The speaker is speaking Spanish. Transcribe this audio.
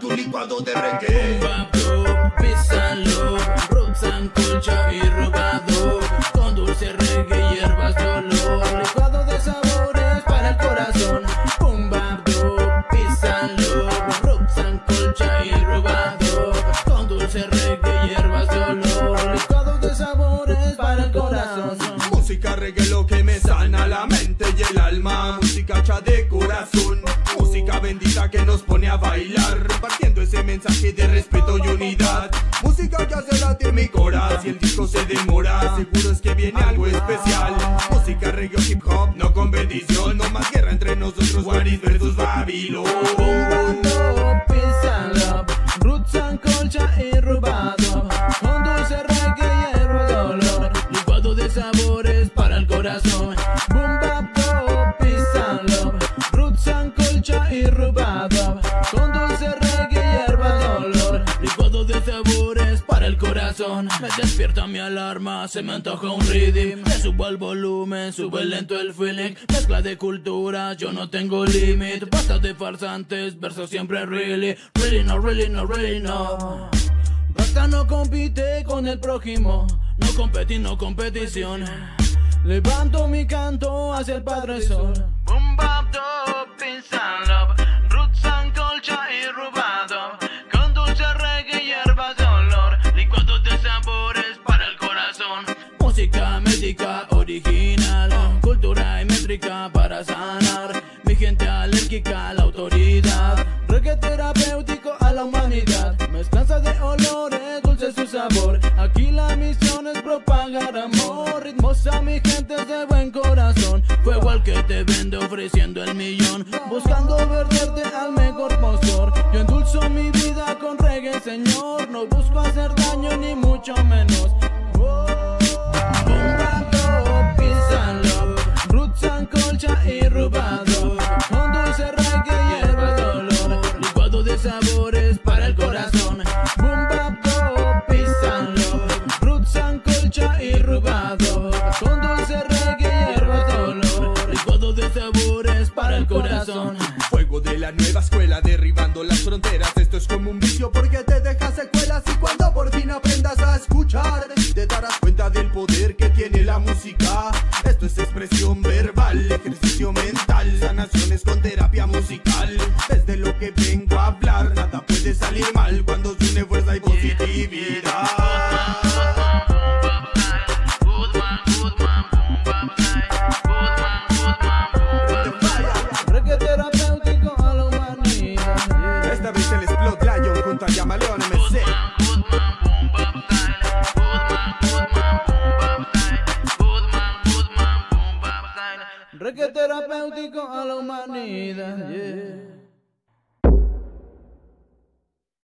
tu licuado de reggae. Babdo, písalo, roots and culture y hierbas de olor, licuado de sabores para el corazón. Música reggae lo que me sana la mente y el alma. Música hecha de corazón. Música bendita que nos pone a bailar. Repartiendo ese mensaje de respeto y unidad. Música que hace latir mi corazón. Si el disco se demora, seguro es que viene algo especial. Música reggae o hip hop, no competición. No más guerra entre nosotros, Waris versus Babylon. Bombando, písalo, roots and colcha y robado. Corazón. Bombando, písalo, roots and colcha y robado. Con dulce reggae y hierba dolor, licuado de sabores para el corazón. Me despierta mi alarma, se me antoja un rhythm. Le subo el volumen, sube lento el feeling. Mezcla de culturas, yo no tengo límite. Basta de farsantes, versos siempre really. Really no, really no, really no. Basta no compite con el prójimo. No competí, no competición. Levanto mi canto hacia el Padre Sol. Boom, bap, love. Roots and colcha y robado. Con dulce reggae y hierbas de olor. Licuados de sabores para el corazón. Música médica original. Cultura y métrica para sanar. Mi gente alérgica a la autoridad. Es propagar amor. Ritmos a mi gente de buen corazón. Fuego al que te vende ofreciendo el millón. Buscando verterte al mejor postor. Yo endulzo mi vida con reggae, señor. No busco hacer daño ni mucho menos. El corazón. Fuego de la nueva escuela derribando las fronteras. Esto es como un vicio porque te deja secuelas. Y cuando por fin aprendas a escuchar, te darás cuenta del poder que tiene la música. Esto es expresión verbal, ejercicio mental, sanaciones con terapia musical. Es de lo que vengo a hablar. Nada puede salir mal cuando se une fuerza y positividad. A Llamaleón MC. Reggae terapéutico a la humanidad. yeah.